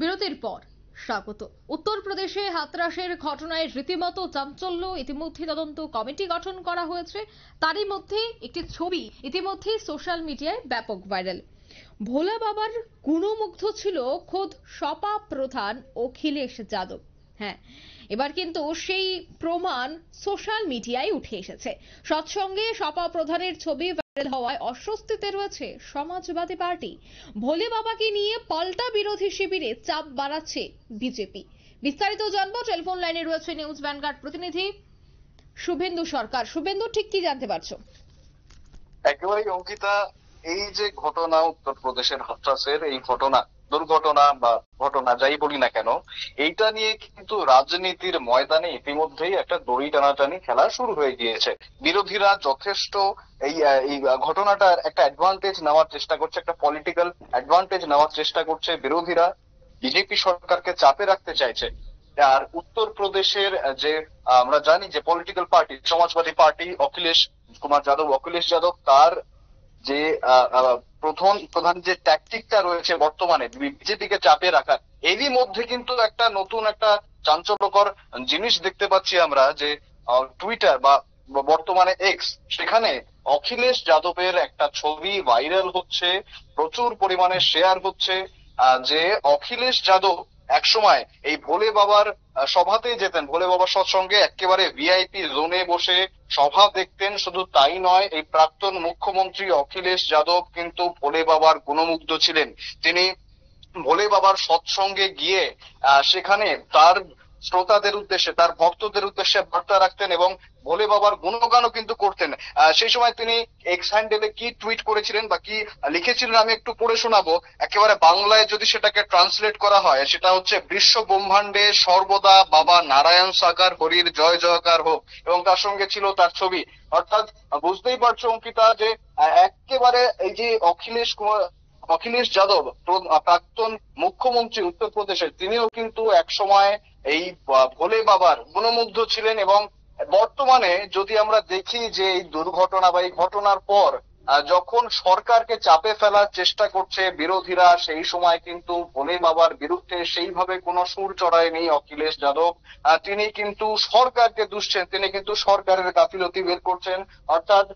বিরতির পর স্বাগত। উত্তরপ্রদেশে হাতরাসের ঘটনায় রীতিমতো চাঞ্চল্য, ইতিমধ্যে তদন্ত কমিটি গঠন করা হয়েছে। তারই মধ্যে একটি ছবি ইতিমধ্যে সোশ্যাল মিডিয়ায় ব্যাপক ভাইরাল। ভোলা বাবার গুণমুগ্ধ ছিল খোদ সপা প্রধান অখিলেশ যাদব। হ্যাঁ এবার কিন্তু সেই প্রমাণ সোশ্যাল মিডিয়ায় উঠে এসেছে। সৎসঙ্গে সপা প্রধানের ছবি হওয়ায় অস্বস্তিতে রয়েছে সমাজবাদী পার্টি। ভোলে বাবাকে নিয়ে পাল্টা বিরোধী শিবিরে চাপ বাড়াচ্ছে বিজেপি। বিস্তারিত জানব, টেলিফোন লাইনে রয়েছে নিউজ ভ্যানগার্ড প্রতিনিধি শুভেন্দু সরকার। শুভেন্দু, ঠিক কি জানতে পারছ? একেবারেই অঙ্কিতা, এই যে ঘটনা উত্তরপ্রদেশের হাথরাসের এই ঘটনা দুর্ঘটনা বা ঘটনা যাই বলি না কেন, এইটা নিয়ে কিন্তু রাজনীতির ময়দানে ইতিমধ্যেই একটা দড়ি টানাটানি খেলা শুরু হয়ে গিয়েছে। বিরোধীরা যথেষ্ট এই এই ঘটনাটার একটা অ্যাডভান্টেজ নেওয়ার চেষ্টা করছে, একটা পলিটিক্যাল অ্যাডভান্টেজ নেওয়ার চেষ্টা করছে বিরোধীরা। বিজেপি সরকারকে চাপে রাখতে চাইছে। আর উত্তরপ্রদেশের যে, আমরা জানি যে political party Samajwadi party Akhilesh Kumar Yadav, Akhilesh Yadav, তার যে প্রধান প্রধান যে ট্যাকটিকটা রয়েছে বর্তমানে বিজেপিকে চাপে রাখার, এরই মধ্যে কিন্তু একটা নতুন একটা চাঞ্চল্যকর জিনিস দেখতে পাচ্ছি আমরা যে টুইটার বা বর্তমানে এক্স সেখানে অখিলেশ যাদবের একটা ছবি ভাইরাল হচ্ছে, প্রচুর পরিমাণে শেয়ার হচ্ছে যে অখিলেশ যাদব একসময় এই ভোলে বাবার সভাতে যেতেন। ভোলে বাবার সৎসঙ্গে একেবারে ভিআইপি জোনে বসে সভা দেখতেন। শুধু তাই নয়, এই প্রাক্তন মুখ্যমন্ত্রী অখিলেশ যাদব কিন্তু ভোলে বাবার গুণমুগ্ধ ছিলেন। তিনি ভোলে বাবার সৎসঙ্গে গিয়ে সেখানে তার শ্রোতাদের উদ্দেশ্যে, তার ভক্তদের উদ্দেশ্যে বার্তা রাখতেন এবং ভোলে বাবার গুণগানও কিন্তু করতেন। সেই সময় তিনি এক্স হ্যান্ডেলে কি টুইট করেছিলেন বা কি লিখেছিলেন আমি একটু পড়ে শোনাবো। একেবারে বাংলায় যদি সেটাকে ট্রান্সলেট করা হয়, সেটা হচ্ছে, বিশ্ব ব্রহ্মাণ্ডে সর্বদা বাবা নারায়ণ সাকার হরির জয় জয়কার হোক। এবং তার সঙ্গে ছিল তার ছবি। অর্থাৎ, বুঝতেই পারছ অঙ্কিতা, যে একেবারে এই যে অখিলেশ কুমার অখিলেশ যাদব প্রাক্তন মুখ্যমন্ত্রী উত্তরপ্রদেশের, তিনিও কিন্তু এক সময় এই ভোলে বাবার গুণমুগ্ধ ছিলেন এবং বর্তমানে যদি আমরা দেখি যে এই দুর্ঘটনা বা এই ঘটনার পর যখন সরকারকে চাপে ফেলার চেষ্টা করছে বিরোধীরা, সেই সময় কিন্তু ভোলে বাবার বিরুদ্ধে সেইভাবে কোনো সুর চড়ায়নি অখিলেশ যাদব। তিনি কিন্তু সরকারকে দুষছেন, তিনি কিন্তু সরকারের গাফিলতি বের করছেন। অর্থাৎ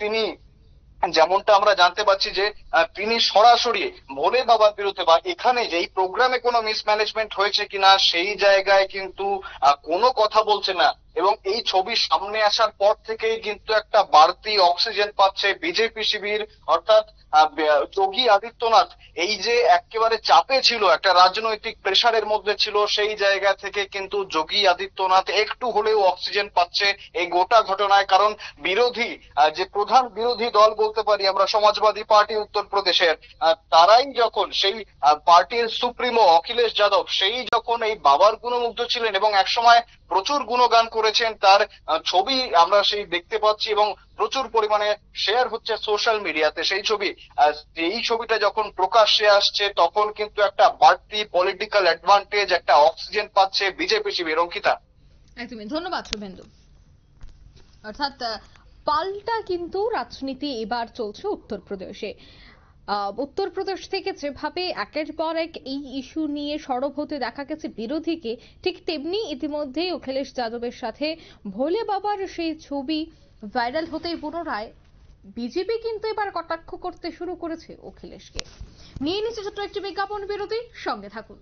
তিনি যেমনটা আমরা জানতে পারছি যে তিনি সরাসরি ভোলে বাবার বিরুদ্ধে বা এখানে যে এই প্রোগ্রামে কোনো মিসম্যানেজমেন্ট হয়েছে কিনা, সেই জায়গায় কিন্তু কোনো কথা বলছে না। এবং এই ছবি সামনে আসার পর থেকেই কিন্তু একটা বাড়তি অক্সিজেন পাচ্ছে বিজেপি শিবির, অর্থাৎ যোগী আদিত্যনাথ। এই যে একেবারে চাপে ছিল, একটা রাজনৈতিক প্রেসারের মধ্যে ছিল, সেই জায়গা থেকে কিন্তু যোগী আদিত্যনাথ একটু হলেও অক্সিজেন পাচ্ছে এই গোটা ঘটনায়। কারণ বিরোধী যে প্রধান বিরোধী দল বলতে পারি আমরা, সমাজবাদী পার্টি উত্তরপ্রদেশের তারাই যখন সেই পার্টির সুপ্রিমো অখিলেশ যাদব, সেই যখন এই বাবার গুণমুগ্ধ ছিলেন এবং একসময় প্রচুর গুণগান করেছেন, তার ছবি আমরা সেই দেখতে পাচ্ছি এবং প্রচুর পরিমাণে শেয়ার হচ্ছে সোশ্যাল মিডিয়াতে সেই ছবি এই ছবিটা যখন প্রকাশ্যে আসছে, তখন কিন্তু একটা বাড়তি পলিটিক্যাল অ্যাডভান্টেজ একটা অক্সিজেন পাচ্ছে বিজেপি শিবির অঙ্কিতা একদমই। ধন্যবাদ, শুভেন্দু। অর্থাৎ পাল্টা কিন্তু রাজনীতি এবার চলছে উত্তরপ্রদেশে। উত্তরপ্রদেশ থেকে যেভাবে একের পর এক এই ইস্যু নিয়ে সরব হতে দেখা গেছে বিরোধীকে, ঠিক তেমনি ইতিমধ্যেই অখিলেশ যাদবের সাথে ভোলে বাবার সেই ছবি ভাইরাল হতেই পুনরায় বিজেপি কিন্তু এবার কটাক্ষ করতে শুরু করেছে অখিলেশকে। নিয়ে নিচ্ছে ছোট্ট একটি বিজ্ঞাপন বিরতি, সঙ্গে থাকুন।